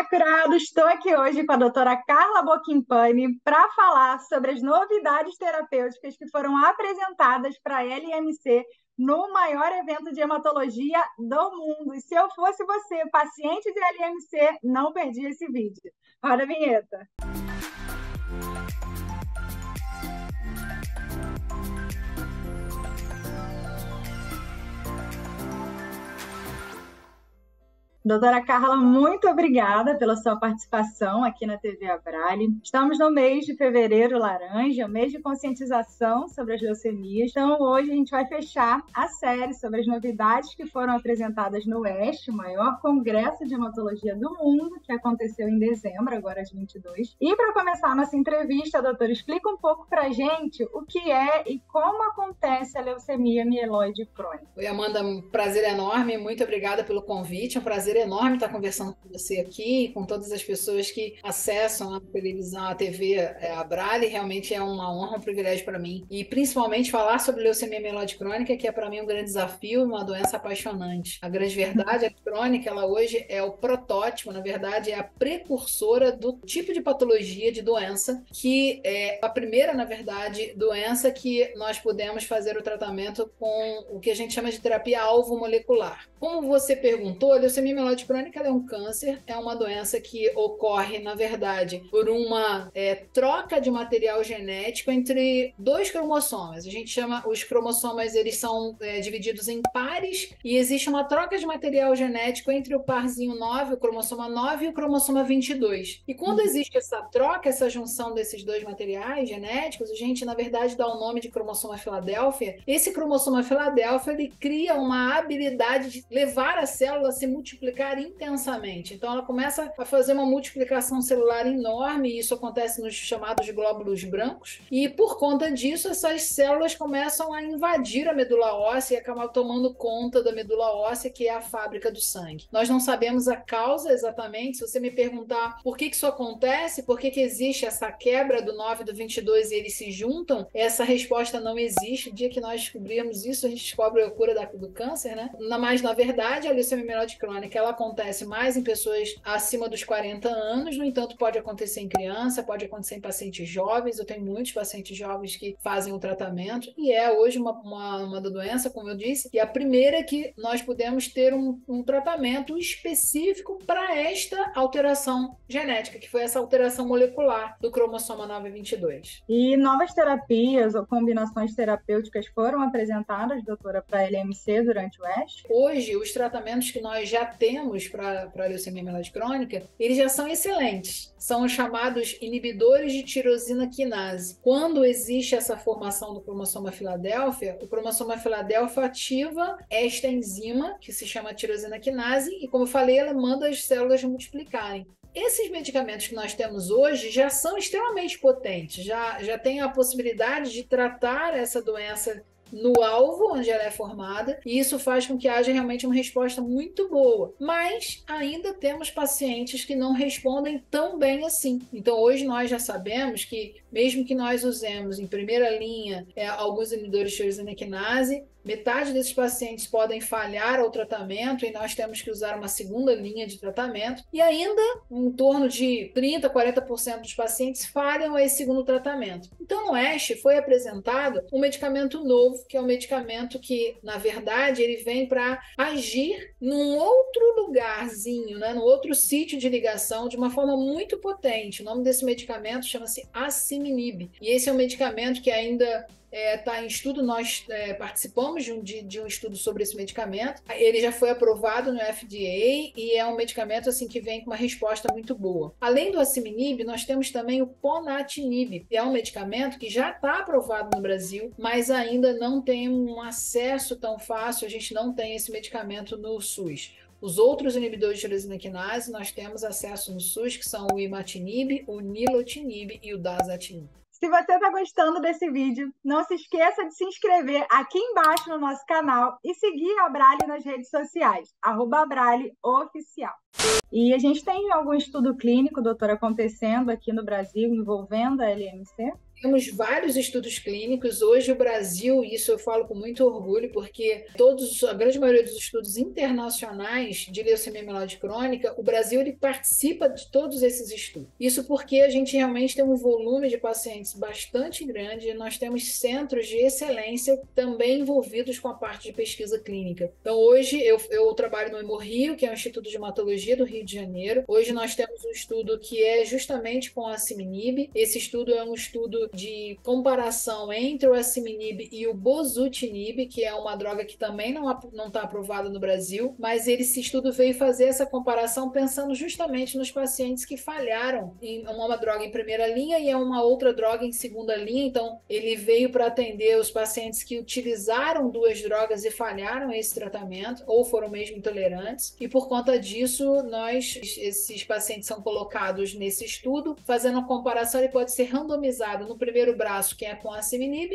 Olá, curados! Estou aqui hoje com a doutora Carla Bocchimpani para falar sobre as novidades terapêuticas que foram apresentadas para a LMC no maior evento de hematologia do mundo. E se eu fosse você, paciente de LMC, não perdi esse vídeo. Roda a vinheta. Doutora Carla, muito obrigada pela sua participação aqui na TV Abrale. Estamos no mês de fevereiro laranja, mês de conscientização sobre as leucemias. Então, hoje a gente vai fechar a série sobre as novidades que foram apresentadas no Oeste, o maior congresso de hematologia do mundo, que aconteceu em dezembro, agora de 22. E para começar a nossa entrevista, doutora, explica um pouco para a gente o que é e como acontece a leucemia mieloide crônica. Oi, Amanda, um prazer enorme. Muito obrigada pelo convite. É um prazer enorme estar conversando com você aqui, com todas as pessoas que acessam a televisão, a TV é, a Brale. Realmente é uma honra, um privilégio para mim. E principalmente falar sobre leucemia mieloide crônica, que é para mim um grande desafio, uma doença apaixonante. A grande verdade, a crônica, ela hoje é o protótipo, na verdade, é a precursora do tipo de patologia, de doença, que é a primeira, na verdade, doença que nós podemos fazer o tratamento com o que a gente chama de terapia alvo molecular. Como você perguntou, a leucemia mieloide crônica é um câncer, é uma doença que ocorre, na verdade, por uma é, troca de material genético entre dois cromossomas. A gente chama os cromossomas, eles são é, divididos em pares e existe uma troca de material genético entre o parzinho 9, o cromossoma 9 e o cromossoma 22. E quando uhum. existe essa troca, essa junção desses dois materiais genéticos, a gente, na verdade, dá o nome de cromossoma Filadélfia. Esse cromossoma Filadélfia, ele cria uma habilidade de levar a célula a se multiplicar intensamente. Então, ela começa a fazer uma multiplicação celular enorme, e isso acontece nos chamados glóbulos brancos, e por conta disso, essas células começam a invadir a medula óssea e acabam tomando conta da medula óssea, que é a fábrica do sangue. Nós não sabemos a causa exatamente. Se você me perguntar por que isso acontece, por que, que existe essa quebra do 9 e do 22 e eles se juntam, essa resposta não existe. O dia que nós descobrirmos isso, a gente descobre a cura da, do câncer, né? Mas, na verdade, a leucemia mieloide crônica ela acontece mais em pessoas acima dos 40 anos, no entanto, pode acontecer em criança, pode acontecer em pacientes jovens. Eu tenho muitos pacientes jovens que fazem o tratamento e é hoje uma, uma, uma doença, como eu disse, e a primeira que nós podemos ter um, um tratamento específico para esta alteração genética, que foi essa alteração molecular do cromossoma 922. E novas terapias ou combinações terapêuticas foram apresentadas, doutora, para a LMC durante o ESH? Hoje, os tratamentos que nós já temos para a leucemia mieloide crônica, eles já são excelentes. São os chamados inibidores de tirosina quinase. Quando existe essa formação do cromossoma Filadélfia, o cromossoma Filadélfia ativa esta enzima, que se chama tirosina quinase, e como eu falei, ela manda as células multiplicarem. Esses medicamentos que nós temos hoje já são extremamente potentes, já, já tem a possibilidade de tratar essa doença no alvo onde ela é formada, e isso faz com que haja realmente uma resposta muito boa. Mas ainda temos pacientes que não respondem tão bem assim. Então hoje nós já sabemos que, mesmo que nós usemos em primeira linha é, alguns inibidores de tirosina quinase, Metade desses pacientes podem falhar ao tratamento e nós temos que usar uma segunda linha de tratamento. E ainda, em torno de 30%, 40% dos pacientes falham a esse segundo tratamento. Então, no ESH foi apresentado um medicamento novo, que é um medicamento que, na verdade, ele vem para agir num outro lugarzinho, né, num outro sítio de ligação, de uma forma muito potente. O nome desse medicamento chama-se Aciminib. E esse é um medicamento que ainda está é, tá em estudo, nós é, participamos de um, de, de um, estudo sobre esse medicamento. Ele já foi aprovado no FDA e é um medicamento assim que vem com uma resposta muito boa. Além do Aciminib, nós temos também o Ponatinib, que é um medicamento que já está aprovado no Brasil, mas ainda não tem um acesso tão fácil, a gente não tem esse medicamento no SUS. Os outros inibidores de tirosina quinase nós temos acesso no SUS, que são o imatinib, o nilotinib e o dasatinib. Se você está gostando desse vídeo, não se esqueça de se inscrever aqui embaixo no nosso canal e seguir a Brale nas redes sociais, arroba Oficial. E a gente tem algum estudo clínico, doutor, acontecendo aqui no Brasil envolvendo a LMC? Temos vários estudos clínicos. Hoje, o Brasil, isso eu falo com muito orgulho, porque todos, a grande maioria dos estudos internacionais de leucemia mieloide crônica, o Brasil ele participa de todos esses estudos. Isso porque a gente realmente tem um volume de pacientes bastante grande, e nós temos centros de excelência também envolvidos com a parte de pesquisa clínica. Então, hoje, eu, eu trabalho no Hemorrio, que é o Instituto de Hematologia do Rio de Janeiro. Hoje, nós temos um estudo que é justamente com a Ciminib. Esse estudo é um estudo de comparação entre o asciminib e o bosutinib, que é uma droga que também não está aprovada no Brasil, mas esse estudo veio fazer essa comparação pensando justamente nos pacientes que falharam em uma droga em primeira linha e uma outra droga em segunda linha. Então, ele veio para atender os pacientes que utilizaram duas drogas e falharam esse tratamento ou foram mesmo intolerantes. E por conta disso, nós, esses pacientes são colocados nesse estudo, fazendo a comparação, ele pode ser randomizado no primeiro braço, que é com a Ciminib,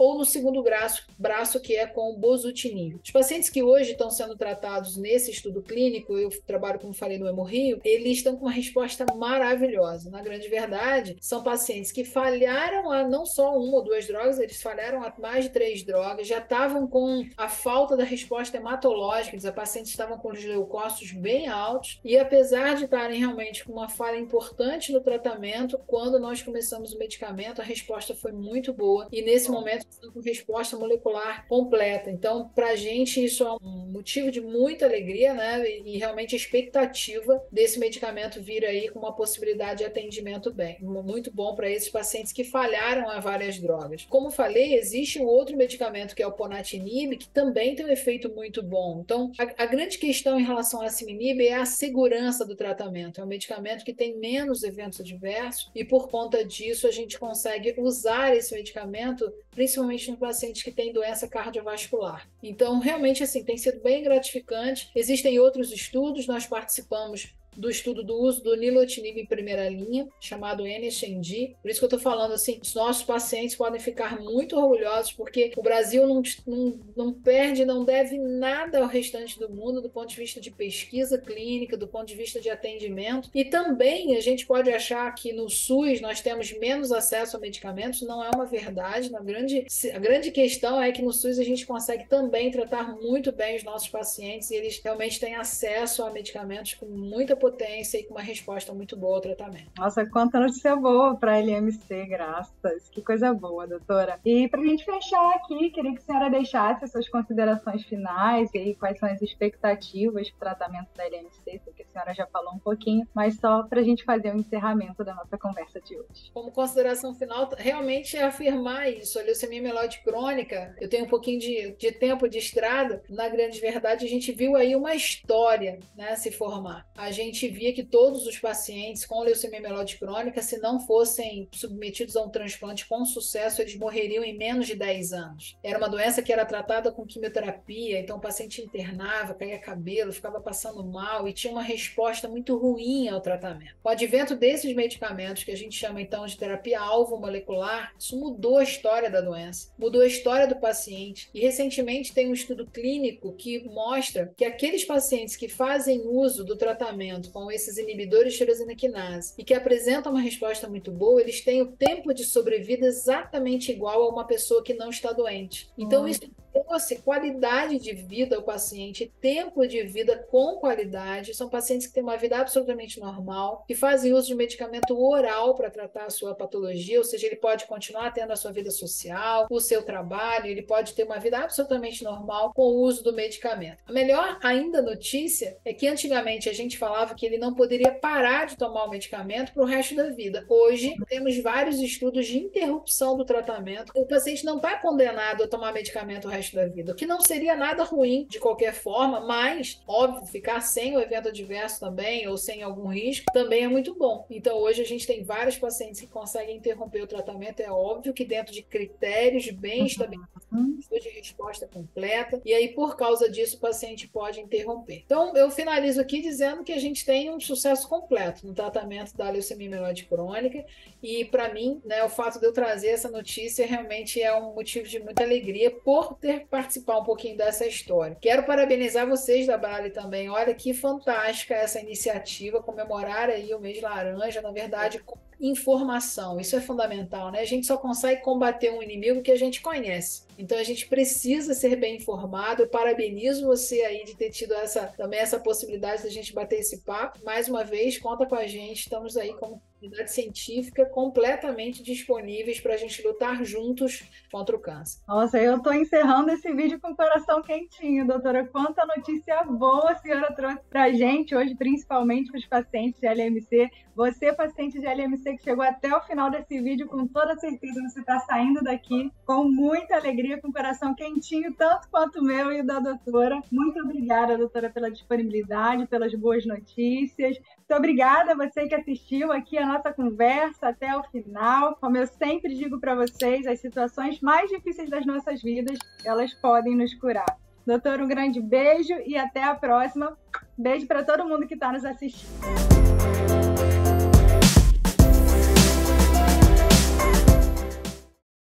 ou no segundo braço, braço que é com bosutinib. Os pacientes que hoje estão sendo tratados nesse estudo clínico, eu trabalho, como falei, no Hemorrio, eles estão com uma resposta maravilhosa. Na grande verdade, são pacientes que falharam a não só uma ou duas drogas, eles falharam a mais de três drogas, já estavam com a falta da resposta hematológica, os pacientes estavam com os leucócitos bem altos, e apesar de estarem realmente com uma falha importante no tratamento, quando nós começamos o medicamento, a resposta foi muito boa, e nesse momento com resposta molecular completa. Então, para a gente, isso é um motivo de muita alegria, né? E realmente expectativa desse medicamento vir aí com uma possibilidade de atendimento bem, muito bom para esses pacientes que falharam a várias drogas. Como falei, existe um outro medicamento que é o ponatinib, que também tem um efeito muito bom. Então, a, a grande questão em relação ao asciminib é a segurança do tratamento. É um medicamento que tem menos eventos adversos e por conta disso a gente consegue usar esse medicamento principalmente no pacientes que têm doença cardiovascular. Então, realmente, assim, tem sido bem gratificante. Existem outros estudos, nós participamos do estudo do uso do nilotinib em primeira linha, chamado NSND. Por isso que eu estou falando assim, os nossos pacientes podem ficar muito orgulhosos, porque o Brasil não, não, não perde, não deve nada ao restante do mundo do ponto de vista de pesquisa clínica, do ponto de vista de atendimento. E também a gente pode achar que no SUS nós temos menos acesso a medicamentos, não é uma verdade. Na grande, a grande questão é que no SUS a gente consegue também tratar muito bem os nossos pacientes e eles realmente têm acesso a medicamentos com muita potência e com uma resposta muito boa ao tratamento. Nossa, quanta notícia boa para a LMC, graças. Que coisa boa, doutora. E para a gente fechar aqui, queria que a senhora deixasse as suas considerações finais e aí, quais são as expectativas para o tratamento da LMC, porque a senhora já falou um pouquinho, mas só para a gente fazer o um encerramento da nossa conversa de hoje. Como consideração final, realmente é afirmar isso. A leucemia mieloide crônica, eu tenho um pouquinho de, de tempo de estrada, na grande verdade, a gente viu aí uma história né, se formar. A gente gente via que todos os pacientes com leucemia mieloide crônica, se não fossem submetidos a um transplante com sucesso, eles morreriam em menos de 10 anos. Era uma doença que era tratada com quimioterapia, então o paciente internava, caía cabelo, ficava passando mal e tinha uma resposta muito ruim ao tratamento. Com o advento desses medicamentos, que a gente chama então de terapia alvo molecular, isso mudou a história da doença, mudou a história do paciente. E recentemente tem um estudo clínico que mostra que aqueles pacientes que fazem uso do tratamento tratamento com esses inibidores de tirosina quinase e que apresentam uma resposta muito boa, eles têm o tempo de sobrevida exatamente igual a uma pessoa que não está doente. Então, isso trouxe qualidade de vida ao paciente, tempo de vida com qualidade. São pacientes que têm uma vida absolutamente normal, que fazem uso de medicamento oral para tratar a sua patologia, ou seja, ele pode continuar tendo a sua vida social, o seu trabalho, ele pode ter uma vida absolutamente normal com o uso do medicamento. A melhor ainda notícia é que antigamente a gente falava que ele não poderia parar de tomar o medicamento para o resto da vida. Hoje temos vários estudos de interrupção do tratamento. O paciente não está condenado a tomar medicamento o resto resto da vida. O que não seria nada ruim de qualquer forma, mas, óbvio, ficar sem o evento adverso também, ou sem algum risco, também é muito bom. Então, hoje a gente tem vários pacientes que conseguem interromper o tratamento. É óbvio que dentro de critérios bem uhum. estabelecidos de resposta completa, e aí por causa disso o paciente pode interromper. Então eu finalizo aqui dizendo que a gente tem um sucesso completo no tratamento da leucemia mieloide crônica, e para mim, né, o fato de eu trazer essa notícia realmente é um motivo de muita alegria por ter participar um pouquinho dessa história. Quero parabenizar vocês da Bali também. Olha que fantástica essa iniciativa, comemorar aí o mês laranja, na verdade, informação. Isso é fundamental, né? A gente só consegue combater um inimigo que a gente conhece. Então a gente precisa ser bem informado. Eu parabenizo você aí de ter tido essa também essa possibilidade de a gente bater esse papo. Mais uma vez, conta com a gente. Estamos aí como comunidade científica completamente disponíveis para a gente lutar juntos contra o câncer. Nossa, eu estou encerrando esse vídeo com o coração quentinho, doutora. Quanta notícia boa a senhora trouxe para a gente hoje, principalmente para os pacientes de LMC. Você, paciente de LMC, que chegou até o final desse vídeo, com toda certeza você está saindo daqui com muita alegria, com o coração quentinho, tanto quanto o meu e o da doutora. Muito obrigada, doutora, pela disponibilidade, pelas boas notícias. Muito obrigada a você que assistiu aqui a nossa conversa até o final. Como eu sempre digo para vocês, as situações mais difíceis das nossas vidas, elas podem nos curar. Doutor, um grande beijo e até a próxima. Beijo para todo mundo que está nos assistindo.